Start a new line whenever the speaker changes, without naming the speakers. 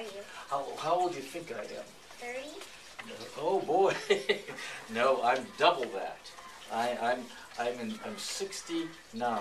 are you?
How, how old do you think I am?
30?
Oh boy, no, I'm double that. I, I'm I'm in, I'm 69.